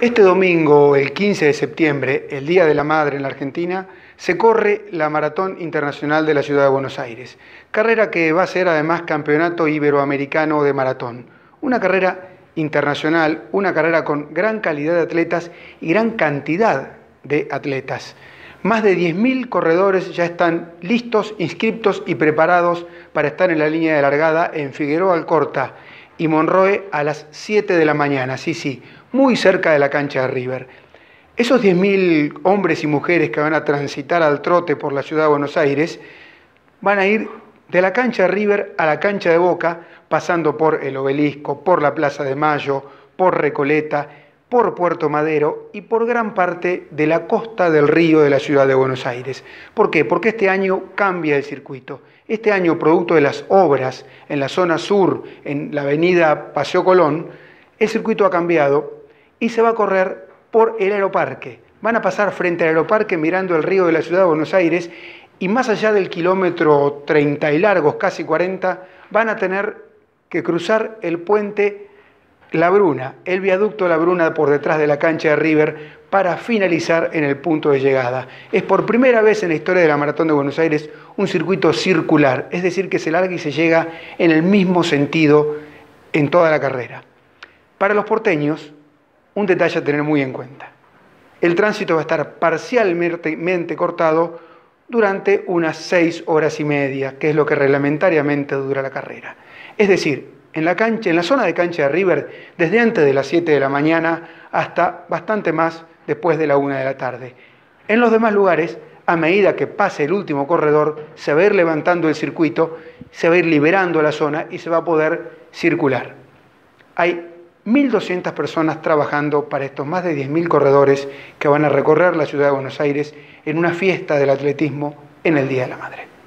Este domingo, el 15 de septiembre, el Día de la Madre en la Argentina, se corre la Maratón Internacional de la Ciudad de Buenos Aires, carrera que va a ser además Campeonato Iberoamericano de Maratón. Una carrera internacional, una carrera con gran calidad de atletas y gran cantidad de atletas. Más de 10.000 corredores ya están listos, inscriptos y preparados para estar en la línea de largada en Figueroa Alcorta y Monroe a las 7 de la mañana. Sí, sí, muy cerca de la cancha de River. Esos 10.000 hombres y mujeres que van a transitar al trote por la ciudad de Buenos Aires van a ir de la cancha de River a la cancha de Boca, pasando por el obelisco, por la Plaza de Mayo, por Recoleta, por Puerto Madero y por gran parte de la costa del río de la ciudad de Buenos Aires. ¿Por qué? Porque este año cambia el circuito. Este año, producto de las obras en la zona sur, en la avenida Paseo Colón, el circuito ha cambiado y se va a correr por el aeroparque. Van a pasar frente al aeroparque mirando el río de la ciudad de Buenos Aires y más allá del kilómetro 30 y largos, casi 40, van a tener que cruzar el puente La Bruna, el viaducto La Bruna por detrás de la cancha de River para finalizar en el punto de llegada. Es por primera vez en la historia de la Maratón de Buenos Aires un circuito circular, es decir, que se larga y se llega en el mismo sentido en toda la carrera. Para los porteños, un detalle a tener muy en cuenta. El tránsito va a estar parcialmente cortado durante unas seis horas y media, que es lo que reglamentariamente dura la carrera. Es decir, en la cancha, en la zona de cancha de River, desde antes de las 7 de la mañana hasta bastante más después de la 1 de la tarde. En los demás lugares, a medida que pase el último corredor, se va a ir levantando el circuito, se va a ir liberando la zona y se va a poder circular. Hay 1.200 personas trabajando para estos más de 10.000 corredores que van a recorrer la ciudad de Buenos Aires en una fiesta del atletismo en el Día de la Madre.